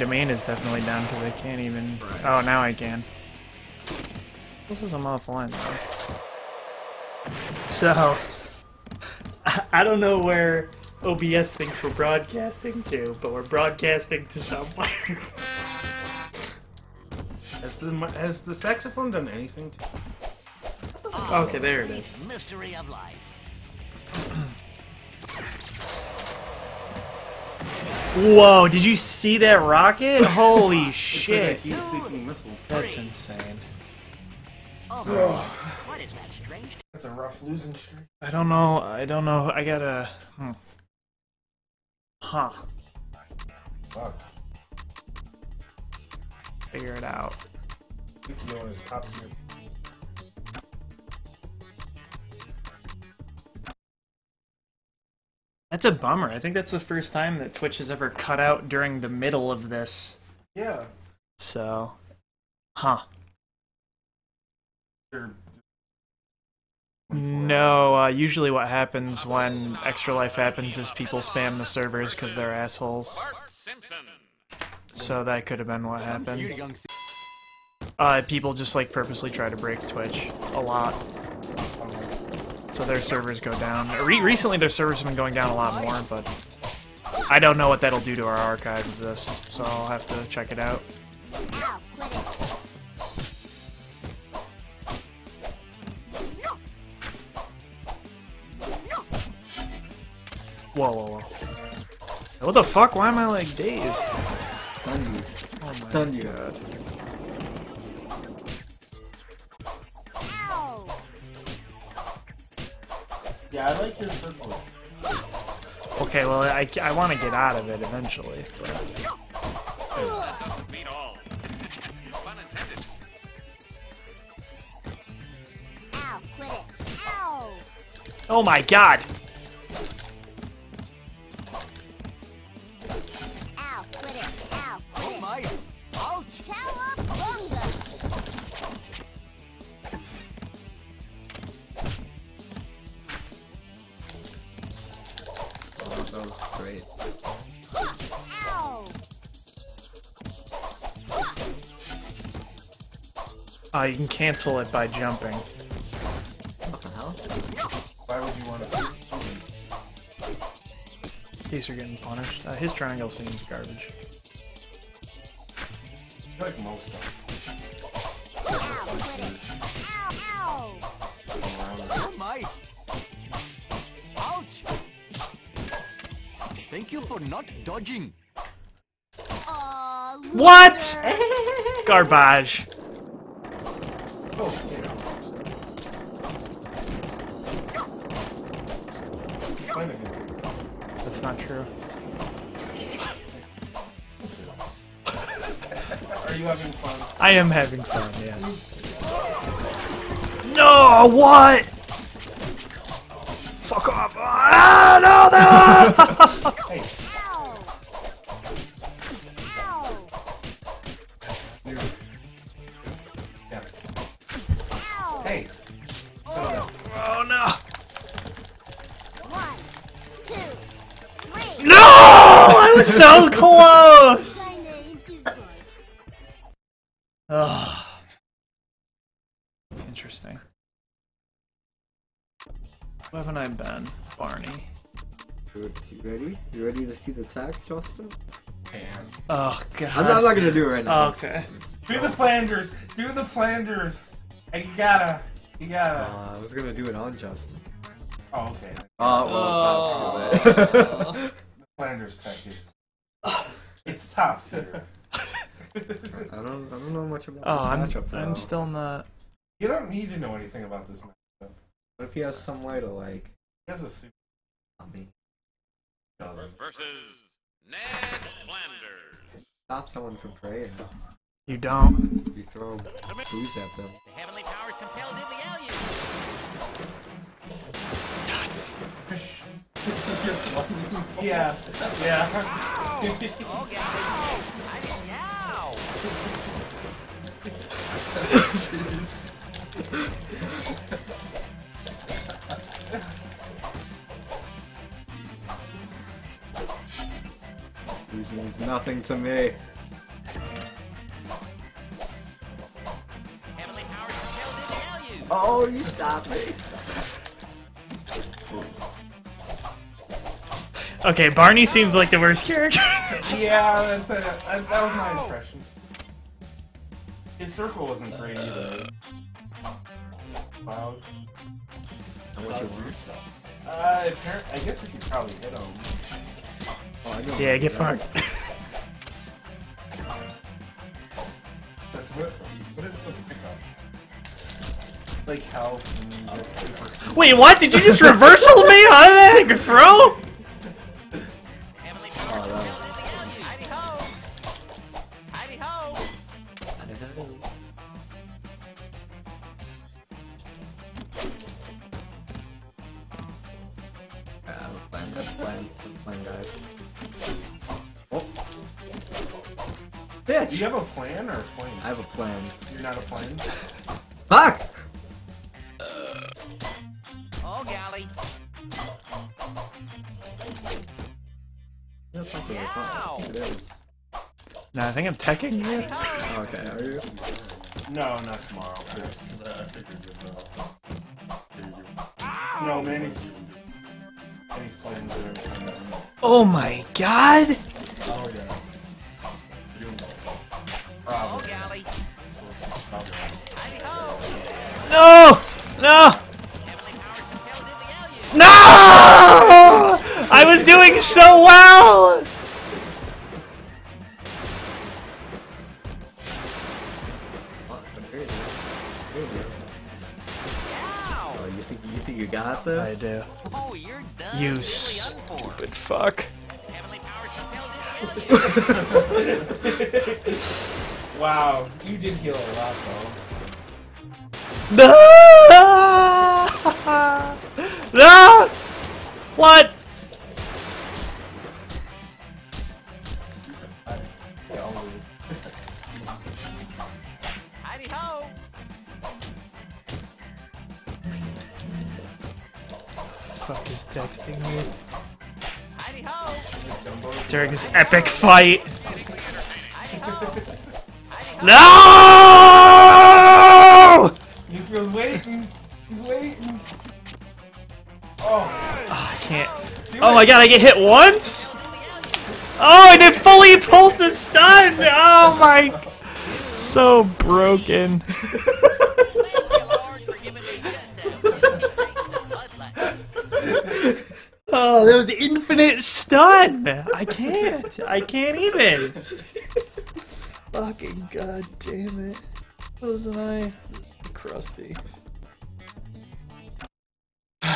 domain is definitely down because I can't even. Oh, now I can. This is I'm offline though. So, I- I don't know where OBS thinks we're broadcasting to, but we're broadcasting to somewhere. Has the has the saxophone done anything to? okay, there it is. Mystery of life. Whoa! Did you see that rocket? Holy It's shit! like a heat-seeking missile. That's insane. Oh, what is that strange? That's a rough losing streak. I don't know. I don't know. I gotta. Hmm. Huh. Wow. Figure it out. Yukio is top tier. That's a bummer. I think that's the first time that Twitch has ever cut out during the middle of this. Yeah. So, huh? They're- No. Uh, usually, what happens when Extra Life happens is people spam the servers because they're assholes. So that could have been what happened. Uh, people just like purposely try to break Twitch a lot. So their servers go down. Re- recently, their servers have been going down a lot more, but I don't know what that'll do to our archives of this, so I'll have to check it out. Ow, quit it. Whoa, whoa, whoa. What the fuck? Why am I like dazed? Stunned you. Oh Stunned you. God. Yeah, I like your purple. Okay, well, I, I want to get out of it eventually. But... Ow, quit it. Ow. Oh my god! You can cancel it by jumping. What the hell? Why would you want to? In case you're getting punished. Uh, his triangle seems garbage. like most of Ow, quit it. Ow, ow. them around. My! Ouch! Thank you for not dodging. What? Garbage. Oh, yeah. Find a good That's not true. Are you having fun? I am having fun, yeah. No, what? Fuck off. Ah, no, no! Who haven't I been? Barney. You, you ready? You ready to see the tag, Justin? Man. Oh, God. I'm not, I'm not gonna do it right now. Okay. Do the Flanders! Do the Flanders! Hey, you gotta. You gotta. Uh, I was gonna do it on Justin. Oh, okay. Oh, well, that's too late. Flanders tech is. It's top tier. I don't, I don't know much about Oh, this I'm, matchup though. I'm still not. You don't need to know anything about this matchup. What if he has some way to like He has a super. stop me? doesn't. versus Ned Flanders. Stop someone from praying. You don't. You throw booze at them. The heavenly powers compel diddly alien. Yeah. Yeah. Oh yeah! I mean now! These means nothing to me. Oh, you stopped me. Okay, Barney seems like the worst character. yeah, that's a, that, that was my impression. His circle wasn't great either. Cloud. What's your stuff? Uh, I guess we could probably hit him. Oh, yeah, get fucked. That's what. What is the pickup? Like health and like, super speed. Wait, what? Did you just reversal me? How did that throw? You have a plan or a plane? I have a plan. You're not a plane? Fuck! Oh, golly. Yeah, something like that. It is. No, I think I'm teching you. Oh, okay, are you? No, not tomorrow. No, Manny's. Manny's playing. Oh my god! Oh, Probably. Golly. No! No! Heavenly powers compel the No! I was doing so well! Fuck, I'm crazy. Crazy. Ow! Oh, you think you think you got this? I do. Oh, you're done. You really stupid fuck. Heavenly powers compel the Wow, you did heal a lot though. No! No! What? Fuck is texting me during this epic fight. No! He waiting. He's waiting. Oh, ah, I can't. Oh my god, I get hit once? Oh, and it fully pulls the stun! Oh my. So broken. Thank you, Lord, for giving me just. Oh, that was infinite stun! I can't. I can't even. Fucking god damn it. Wasn't I Krusty? yeah.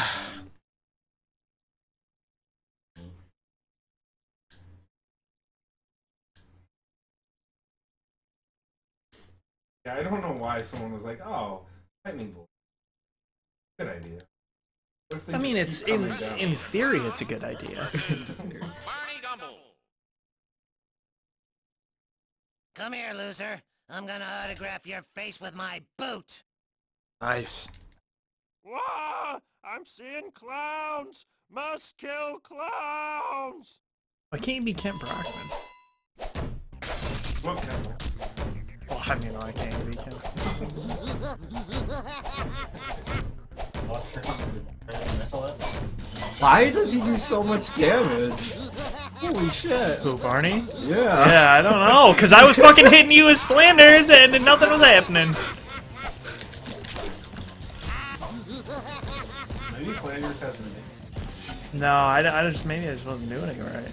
I don't know why someone was like, "Oh, lightning bolt." Good idea. What if they I mean, it's in down? in theory, it's a good idea. Barney Gumble. Come here, loser. I'm gonna autograph your face with my boot. Nice. Wah! I'm seeing clowns! Must kill clowns! Why can't you be Kent Brockman? What kind of- Well, I mean, I can't be Kent. Why does he do so much damage? Holy shit. Who, Barney? Yeah. Yeah, I don't know, because I was fucking hitting you as Flanders and nothing was happening. Maybe Flanders has been. No, I, I just, maybe I just wasn't doing it right.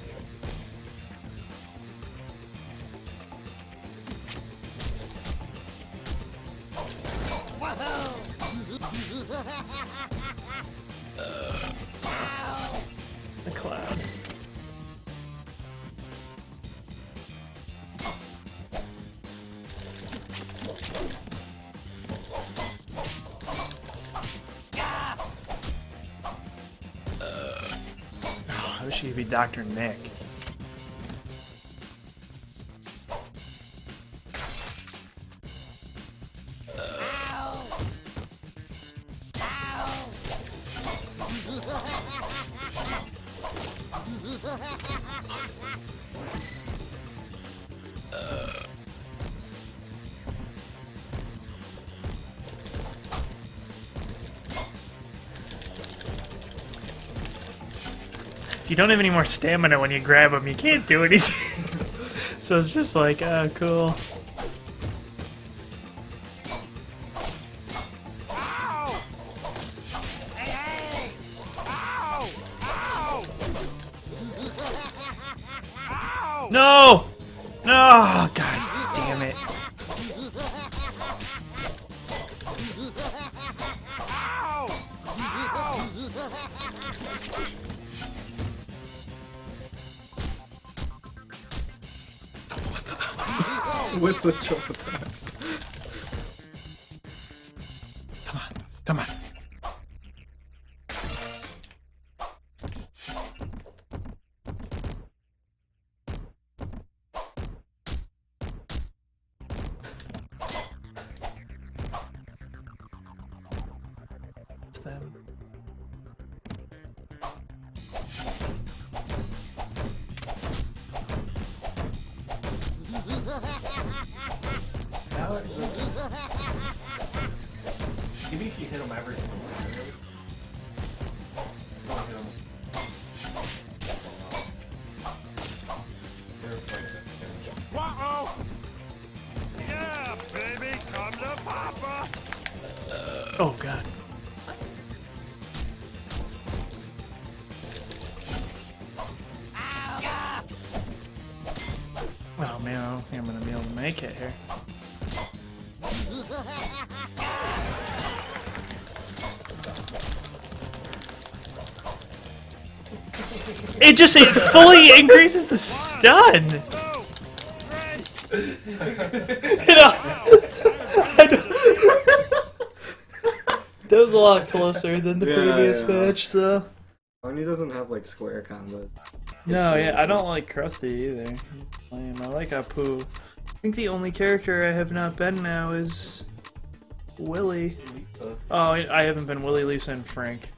The cloud. I wish you be Dr. Nick. Don't have any more stamina when you grab him, you can't do anything. so it's just like, oh, cool. Ow! Hey, hey! Ow! Ow! Ow! No! No! Oh, God With the triple taps. Come make it here. It just it fully increases the stun. Two, three, You know, I don't- that was a lot closer than the Yeah, previous yeah. match. So Oni doesn't have like square combat. no, yeah, I don't like Krusty either. I like Apu. I think the only character I have not been now is Willie. Lisa. Oh, I I haven't been Willie, Lisa, and Frank.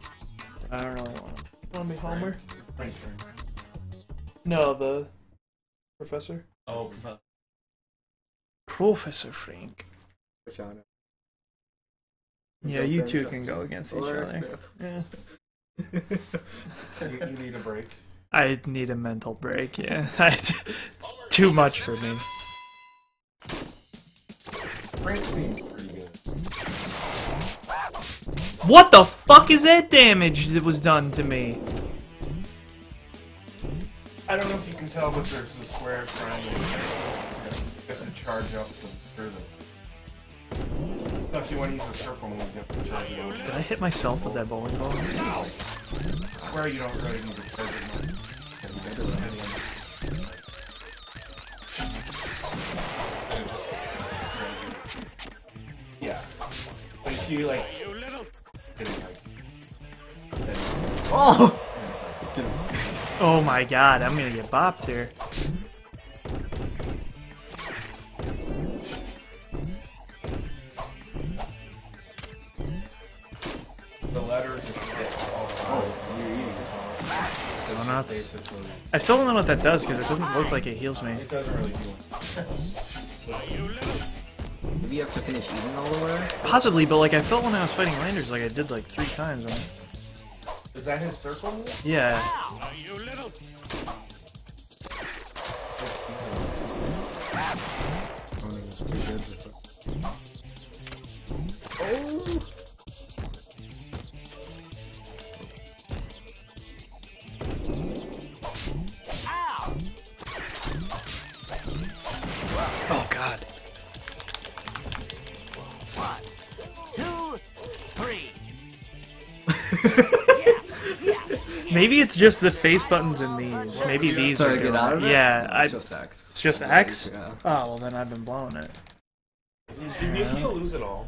I don't really want to. Want to be Homer? Frank. No, the professor. Oh, Professor. Professor Frank. Which on. Yeah, you two can go against each other. Yeah. You, you need a break. I need a mental break. Yeah, it's too much for me. Frank seems pretty good. What the fuck is that damage that was done to me? I don't know if you can tell, but there's a square triangle. You have to charge up through the. If you want to use a circle move, you have to charge it over. Did I hit myself with that bowling ball? Square, you don't really need to charge it much. You like you little... hit it like then Oh! Oh my god, I'm gonna get bopped here. the letters are Oh, you're. Donuts. I still don't know what that does because it doesn't look like it heals me. It doesn't really do anything. Maybe you have to finish eating all the way? Possibly, but like I felt when I was fighting Flanders like I did like three times. On... Is that his circle move? Yeah. You little... Maybe it's just the face buttons in these. Maybe these So are to get doing out it. of it? Yeah, I, It's just X. it's just X. Yeah. Oh well, then I've been blowing it. Did Yukio lose it all?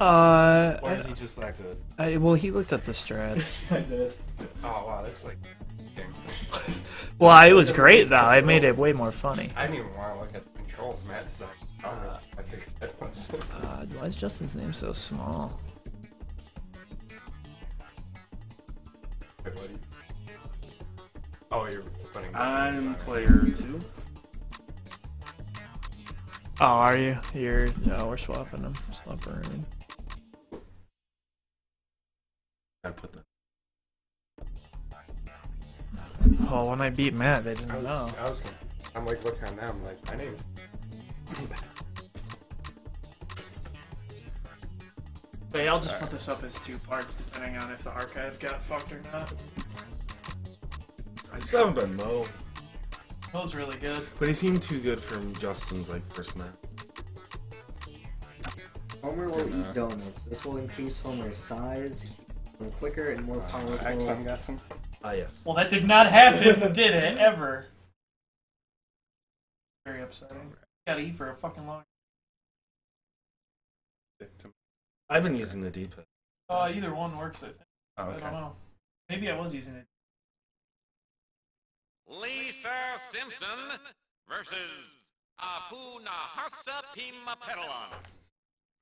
Uh, Or is he just that good? I, well, he looked up the strat. I did. Oh wow, that's like. Well, it was great though. I made it way more funny. I didn't even want to look at the controls, Matt. It's like, I figured that was. God, why is Justin's name so small? Wait, what? Oh, you're putting. I'm player two. Oh, are you? You're. No, we're swapping them. Swapping. I put the. Well, when I beat Matt, they didn't was, know. I was, I'm like looking at them, like, my name's. But yeah, I'll just put this up as two parts, depending on if the archive got fucked or not. I still haven't been Moe, That was really good. but he seemed too good for Justin's like first match. Homer will eat donuts. This will increase Homer's size, keep him quicker and more powerful. X, I'm guessing. Ah yes. Well, that did not happen, did it? Ever. Very upsetting. Gotta eat for a fucking long. I've been using the D-pad. Uh, either one works, I think. Oh, I don't know. Maybe I was using it. Lisa Simpson versus Apu Nahasa Pima Pedalon.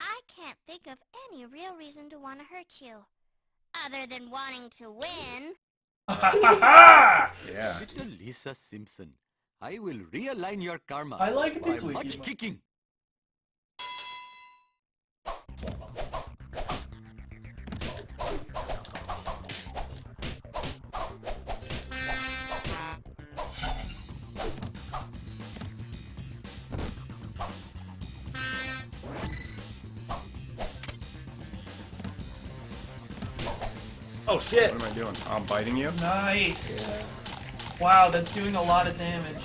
I can't think of any real reason to want to hurt you. Other than wanting to win. Yeah. Little Lisa Simpson, I will realign your karma I like by much kicking. Shit! What am I doing? I'm biting you? Nice. Wow, that's doing a lot of damage.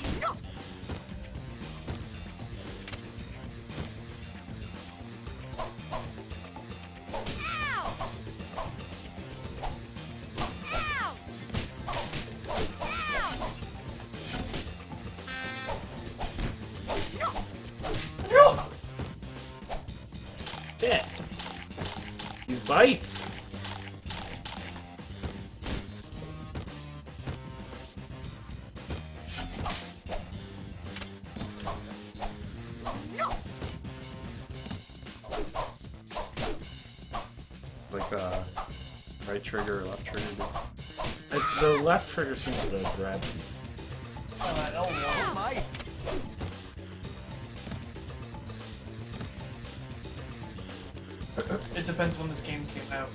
Trigger or left trigger? do- I, the left trigger seems to grab me. Uh, L1. My It depends when this game came out.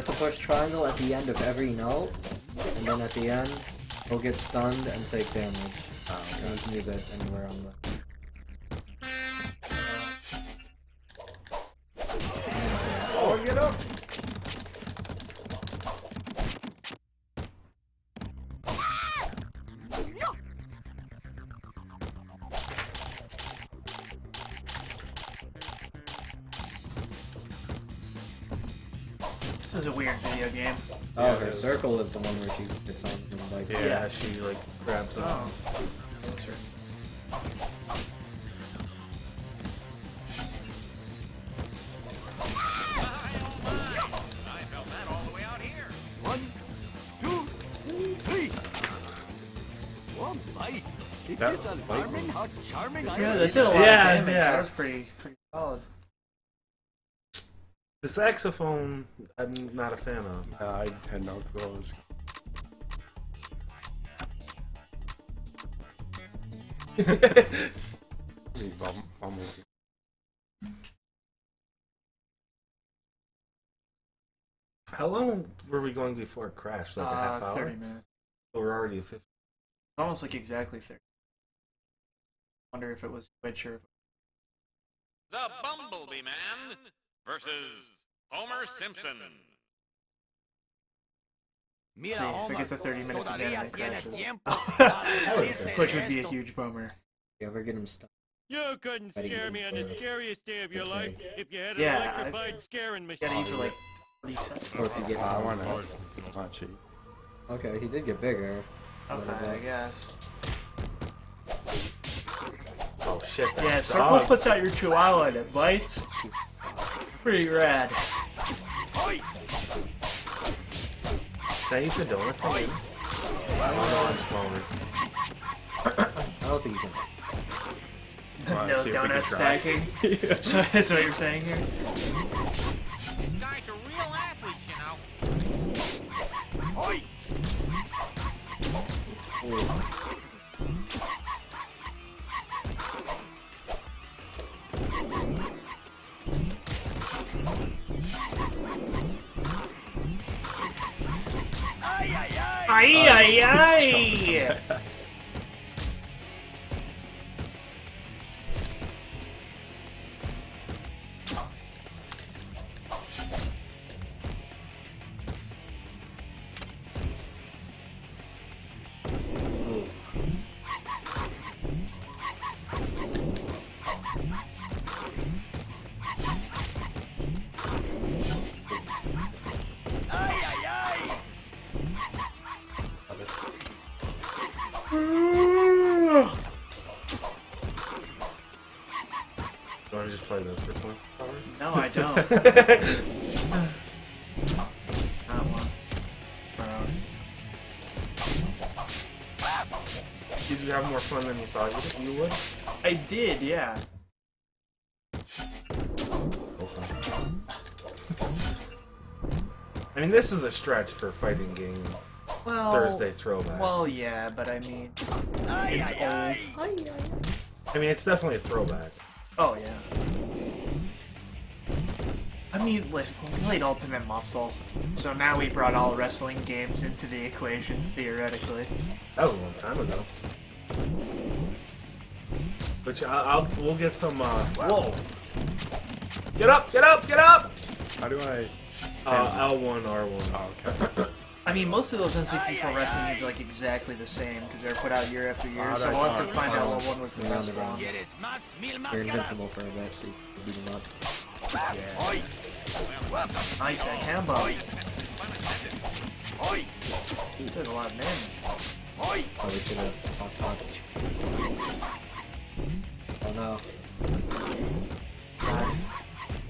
Have to push triangle at the end of every note, and then at the end, he'll get stunned and take damage. Um, and you can use it anywhere on the. Saxophone, I'm not a fan of. Uh, I had no clue what was. How long were we going before it crashed? Like a half Uh, hour? 30 minutes. So we're already at 50. Almost like exactly 30. Wonder if it was Twitch or The Bumblebee Man versus Homer Simpson. See, if it gets to 30 minutes again and todavía it tienes crashes. tiempo para salirte Twitch de would be a huge bummer. You ever get him stunned? You couldn't scare me on the scariest day of your Okay. life if you had Yeah, an I've- electrified scaring machine. Gotta eat like 40 seconds. Of course, he gets. I want to. Not cheap. Okay, he did get bigger. Okay, I guess. Oh shit! that Yeah, Circle dog. puts out your chihuahua and it bites. Pretty rad. Can I eat the donuts again? Oh no, I'm smaller. I don't think you can. Alright, no see if we can donut try. stacking. so that's what you're saying here? These guys are real athletes, you know. Oi! Ay, ay, ay! Do stretch for fighting game. Well, Thursday throwback. Well, yeah, but I mean, it's old. I mean, it's definitely a throwback. Oh yeah. I mean, listen, we played Ultimate Muscle, so now we brought all wrestling games into the equation theoretically. That was a long time ago. Which I, I'll we'll get some. Uh, whoa! Get up! Get up! Get up! How do I? Uh, L1, R1. Oh, okay. I mean, most of those N64 wrestling games are like exactly the same because they're put out year after year. Ah, so that's we'll have to find out Oh, what one was the yeah, best underground. one. Quieres más? Mil más You're invincible for a bit, so you can beat him up. Oi! Nice that combo. Oi! Did a lot of damage. Oi! Probably should have tossed that. Oh no. God.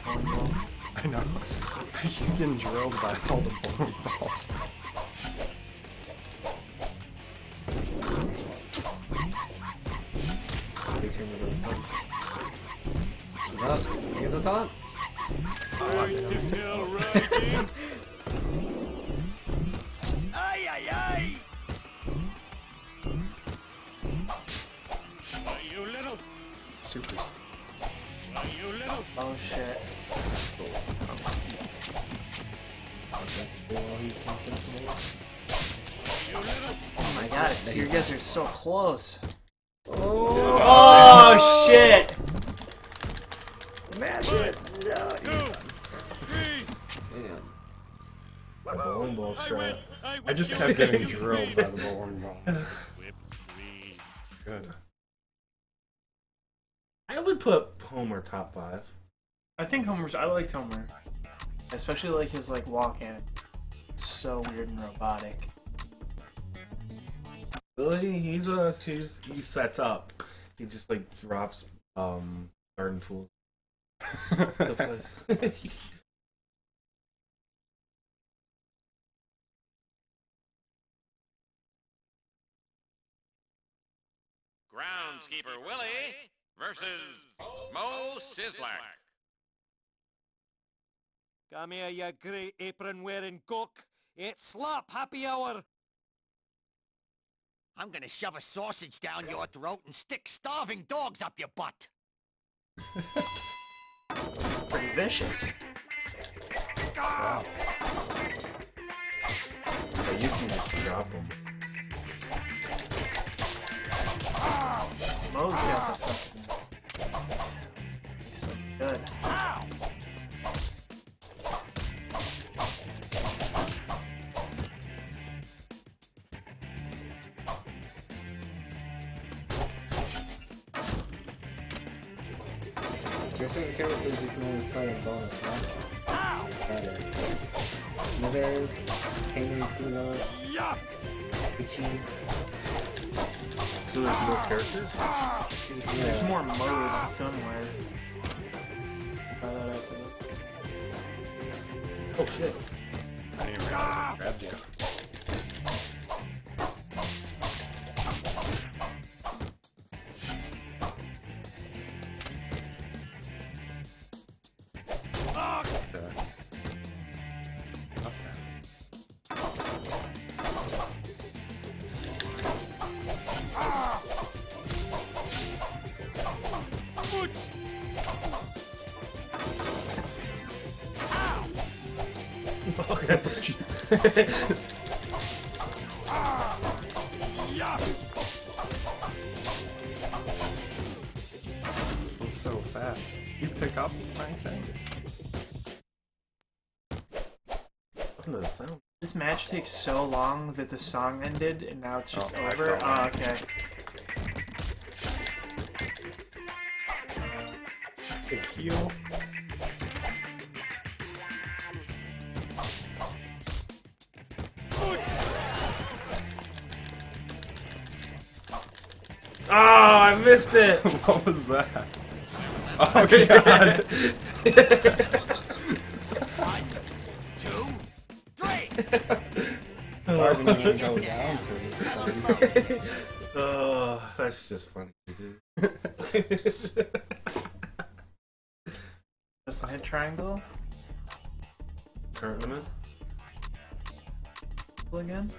Bowling. I know. I keep getting drilled by all the bowling balls. They turn it around. So that's the end of the time. Right to Ay, ay, ay! Why, you little... Super. Why, you little... Oh shit. Oh my god, it's, you guys are so close. Oh! Oh shit! Mash it! No, Two, three... Damn. A bowling ball I strat. I just kept getting drilled by the bowling ball. Good. I would put Homer top five. I think Homer's. I liked Homer, especially like his like walk in. It's so weird and robotic. Really, he's a he's he sets up. He just like drops um garden tools. The place. Groundskeeper Willie versus Moe Szyslak. Come here, you great apron-wearing cook. It's slap happy hour. I'm gonna shove a sausage down your throat and stick starving dogs up your butt. Pretty vicious. Wow. You can just drop him. Moe's the fucking. Play in bonus match. That is. Smithers, Henry Kuno, Ichi. So there's more characters? There's more modes somewhere. Try that out today. Oh shit. I didn't realize I grabbed you. I'm so fast. You pick up anything? Listen to the sound. This match takes so long that the song ended and now it's just Oh, over. Oh, okay. Big heal. Oh, I missed it! what was that? Oh god! Marvin didn't go down for this fight. oh, that's just funny, dude. Just hit triangle Current limit? again.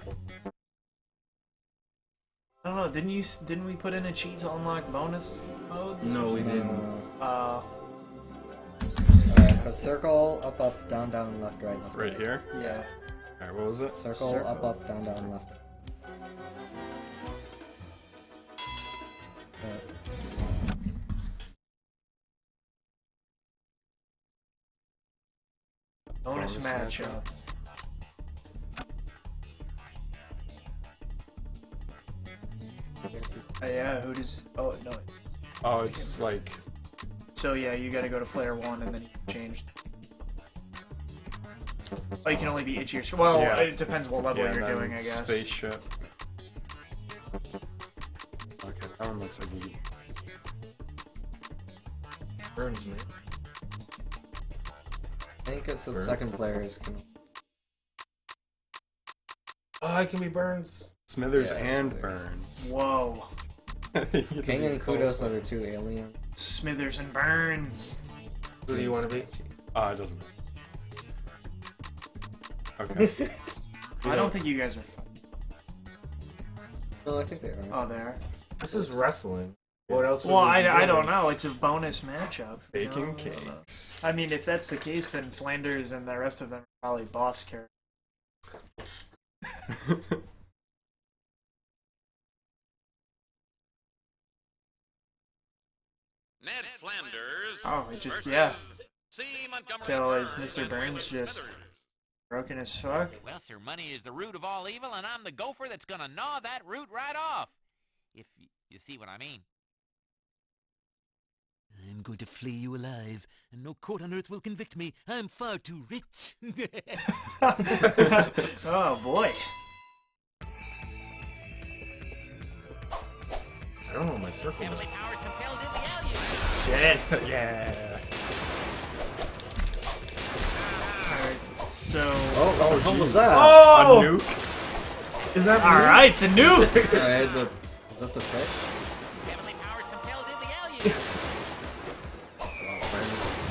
I don't know. Didn't you? Didn't we put in a cheat to unlock bonus modes? No, we didn't. Uh, Alright, circle, up, up, down, down, left, right, left. Right here? yeah. Alright, what was it? Circle, Circle. up, up, down, down, left. Uh, Bonus, Bonus matchup. Uh, Uh, yeah. Who does? Oh no. Oh, it's like So yeah, you gotta go to player one and then you can change. Oh, you can only be itchy or sc- well, Yeah. it depends what level yeah, you're doing, I guess. Spaceship. Okay, that one looks like you. Burns me. I think it's the Burns? second players can. Oh, I can be Burns. Smithers Yeah, and Smithers. Burns. Whoa, You get to Kang be and both. Kodos are the two aliens. Smithers and Burns. Who do you want to be? Oh, it doesn't. matter. Okay. I don't think you guys are. Fun. No, I think they are. Oh, there. This is wrestling. What else? Well, I, I don't know. It's a bonus matchup. you Baking know? cakes. I mean, if that's the case, then Flanders and the rest of them are probably boss characters. Ned Flanders. Oh, it just yeah. C. Montgomery So is Mr. Burns just broken as fuck? Well, sir, money is the root of all evil, and I'm the gopher that's gonna gnaw that root right off. If you see what I mean. I'm going to flay you alive, and no court on earth will convict me. I'm far too rich. oh boy. I don't know my circle. Heavenly powers compelled in the alley. Shit. yeah. Alright. So. Oh, what the hell was that? Oh! A nuke. Is that? Alright, the nuke! Alright, the. Is that the fish? Heavenly powers compelled in the alley.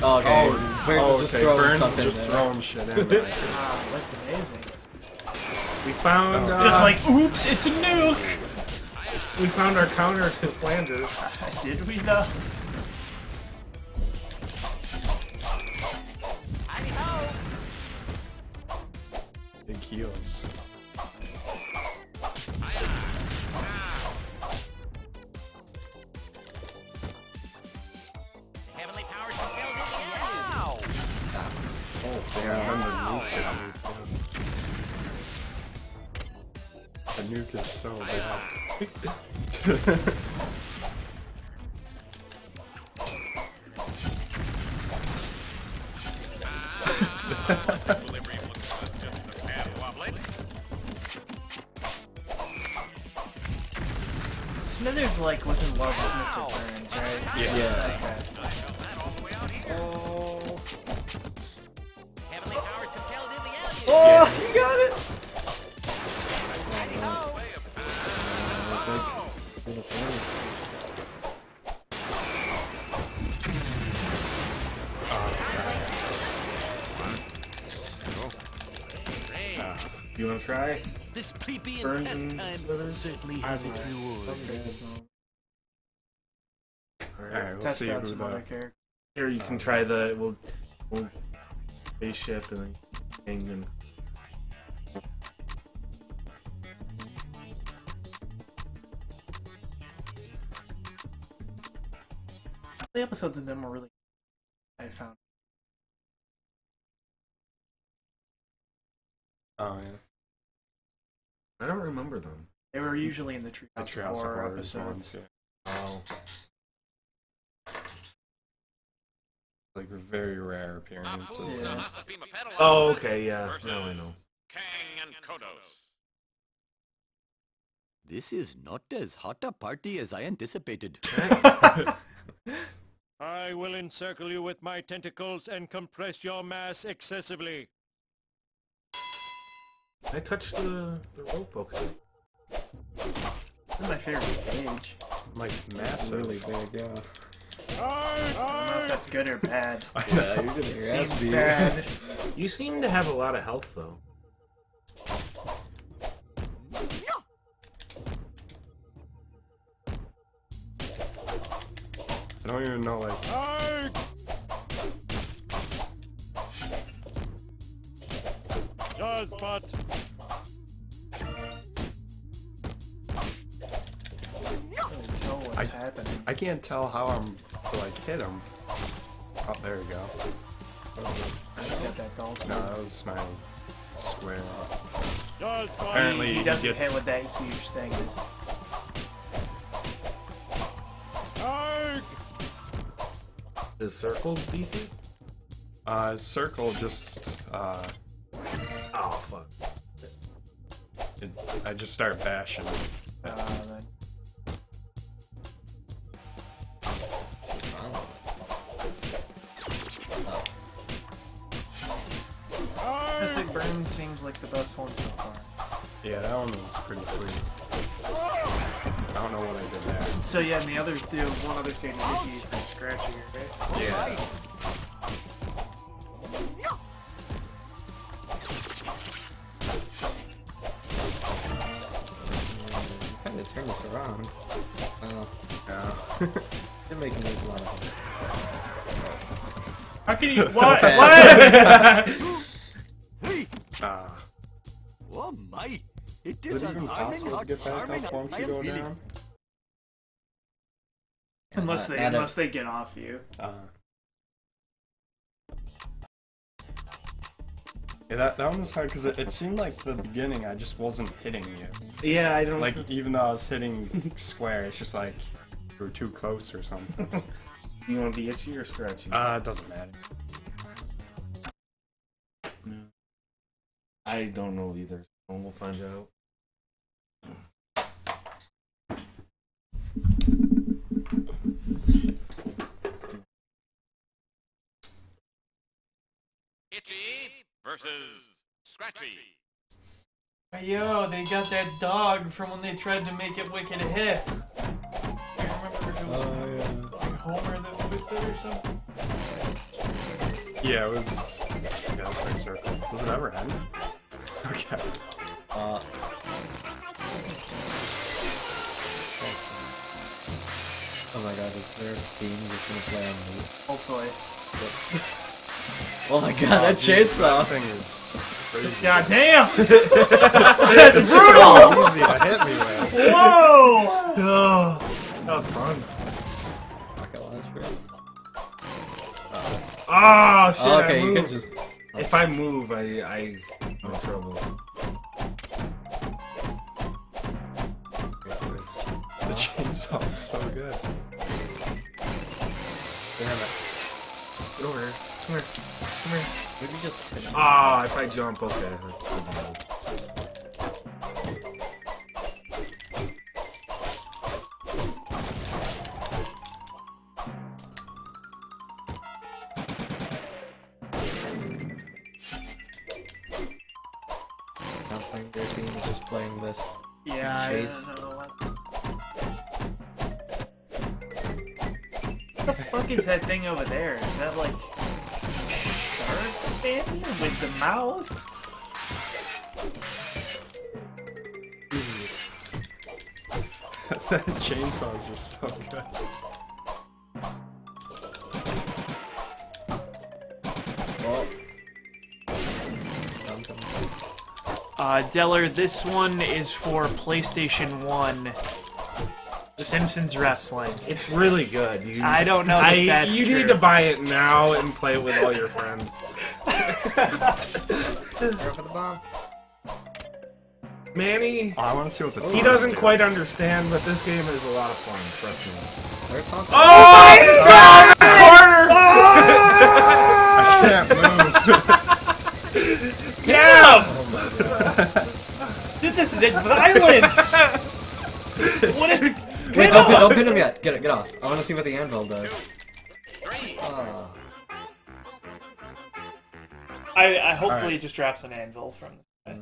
Oh, okay. Oh, Burns oh, is just okay. throwing Burns stuff in just there. throwing shit in there. Ah, that's amazing. We found. Oh. Uh, Just like, oops, it's a nuke! we found our counter to Flanders. Did we though? Big heels. Heavenly powers compelled in the Oh, yeah, the nuke. The nuke is so bad. Alright, Test see out some other characters. Here, you can oh, try the... We'll... we'll spaceship and then... Kang and... The episodes of them were really. I found. Oh yeah. I don't remember them. They were usually in the Treehouse, The Treehouse of Horror episodes. ones, yeah. Oh. Like a very rare appearances. Yeah. Oh, okay, yeah. Now I know. Kang and Kodos. This is not as hot a party as I anticipated. I will encircle you with my tentacles and compress your mass excessively. I touched the, the rope, okay. This is my favorite stage. Like massive. Really big, yeah. I don't know if that's good or bad. Yeah, you're gonna It your ass seems bad. You seem to have a lot of health, though. I don't even know like Arg! Does but really tell what's I- happening. I can't tell how I'm to like hit him. Oh, there we go. I just got that dull No, that was my square. Apparently he he doesn't gets- hit with that huge thing. Is Is circle decent? Uh, circle just uh, Oh, fuck. it, I just start bashing. uh, like the best one so far. Yeah, that one was pretty sweet. I don't know what I did there. So yeah, and the other, the one other thing that you is scratching your right? Yeah. kind of turn this around. Oh, Yeah. they're making these a lot of How can you? What? What? unless they, Not a- unless they get off you. Uh, yeah, that, that one was hard because it, it seemed like the beginning I just wasn't hitting you. Yeah, I don't Like, even though I was hitting square, it's just like you were too close or something. You want to be itchy or scratchy? Uh, it doesn't matter. I don't know either. We'll find out. Itchy versus Scratchy. Yo, they got that dog from when they tried to make it wicked hip. I remember if it was Oh, like Homer that twisted or something. Yeah, it was. Yeah, that's my circle. Does it ever end? Okay. Uh, oh my god, is there a scene that's gonna play on me? Hopefully. Oh my god, that chainsaw! That thing is crazy. God damn! That's brutal! So easy to hit me with. Whoa! Oh, that was fun. Rocket launcher. Uh, oh, shit. Oh, I okay, you can moved. just. If I move, I I I'm in trouble. The chainsaw is so good. Damn it. Get over here. Come here. Come here. Maybe just. Ah, oh, if I jump, okay. That's Sounds just playing this. Chase. Don't know what the fuck is that thing over there? Is that like? Mouth? the chainsaws are so good. Well, Uh, Deller, this one is for PlayStation 1. Simpsons Wrestling. It's really good. You, I don't know that I, that's you true. need to buy it now and play it with all your friends. Prepare for the bomb. Manny, Oh, I want to see what the he doesn't do. quite understand, but this game is a lot of fun. Trust me. They're taunting. Oh, he's the corner! I can't move. Yeah! Oh. This is violence! what is... Wait, don't, don't pin him yet. Get it, get off. I want to see what the anvil does. I, I hopefully Alright. it just drops an anvil from this.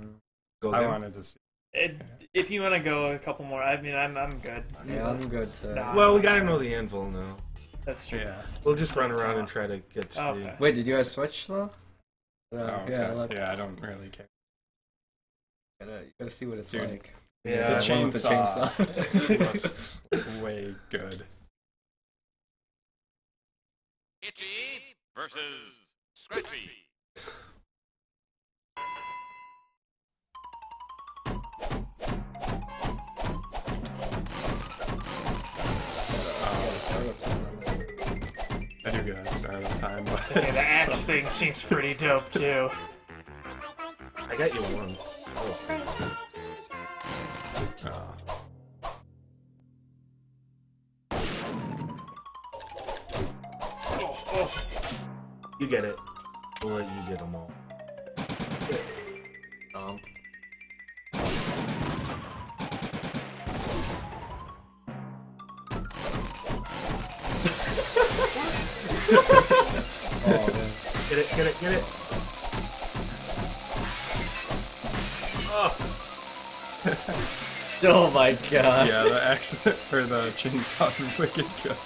Go I wanted to see. It, if you want to go a couple more, I mean, I'm, I'm good. Yeah, I'm good too. Nah. Well, we gotta know the anvil now. That's true. Yeah. We'll just run around and try to get to Okay. Wait, did you guys switch though? Uh, Oh, okay. Yeah, look. yeah, I don't really care. Gotta, you gotta see what it's Dude. like. Yeah, the one with the chainsaw. chainsaw. looks way good. Itchy versus Scratchy. I do got a start of time, but Okay, the axe thing seems pretty dope too. I got you once. That was good. Uh, Oh, oh. You get it. We'll let you get them all. Um, oh. Get it, get it, get it. Oh, oh my god. yeah, the axe or the chainsaws are wicked good.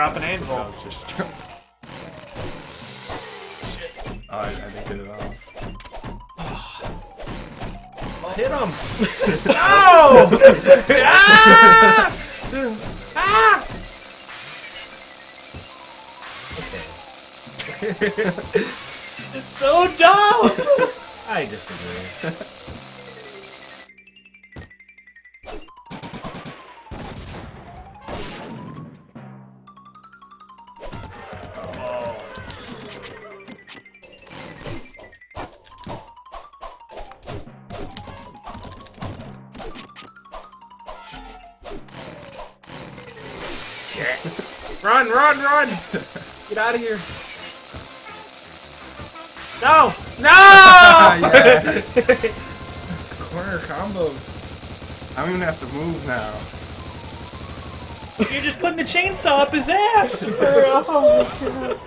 Drop an anvil. I was just. oh, I, I didn't get it off. Hit him! No! ah! Ah! It's so dumb! I disagree. Out of here. No! No! Corner combos. I don't even have to move now. You're just putting the chainsaw up his ass for oh my god.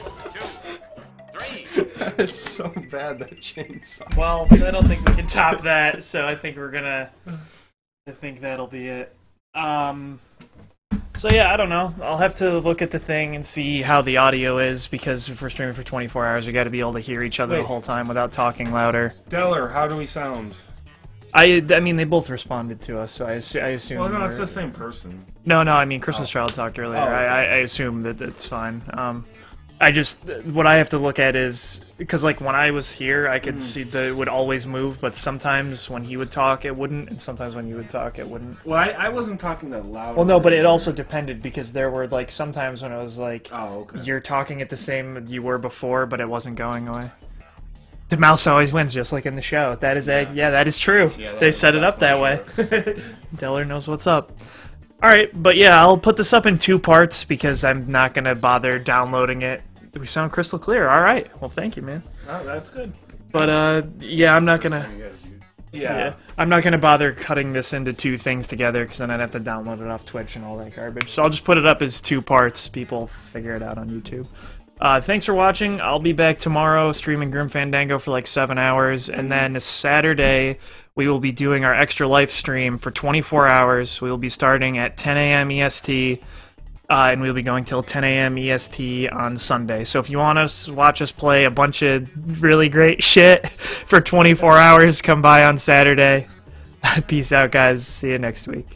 Three. it's so bad that chainsaw. Well, I don't think we can top that, so I think we're gonna. I think that'll be it. Um. So yeah, I don't know. I'll have to look at the thing and see how the audio is because if we're streaming for 24 hours, we got to be able to hear each other the whole time without talking louder. Deller, how do we sound? I, I mean, they both responded to us, so I, assu- I assume. Well, no, it's the same person. No, no, I mean Christmas Child talked earlier. Oh, okay. I, I, I assume that it's fine. Um, I just what I have to look at is because like when I was here, I could mm. see that it would always move, but sometimes when he would talk, it wouldn't, and sometimes when you would talk, it wouldn't. Well, I, I wasn't talking that loud. Well, no, but it also depended because there were like sometimes when I was like Oh, okay. you're talking at the same you were before, but it wasn't going away. The mouse always wins, just like in the show. That is a yeah, that is true. Yeah, that they set it up that way. Deller knows what's up. All right, but yeah, I'll put this up in two parts because I'm not gonna bother downloading it. We sound crystal clear. All right. Well, thank you, man. Oh, that's good. But uh, yeah, I'm not gonna. Yeah. Yeah, I'm not gonna bother cutting this into two things together because then I'd have to download it off Twitch and all that garbage. So I'll just put it up as two parts. People figure it out on YouTube. Uh, thanks for watching. I'll be back tomorrow streaming Grim Fandango for like seven hours, and then Saturday we will be doing our extra life stream for 24 hours. We will be starting at 10 a.m. EST. Uh, and we'll be going till 10 a.m. EST on Sunday. So if you want to watch us play a bunch of really great shit for 24 hours, come by on Saturday. Peace out, guys. See you next week.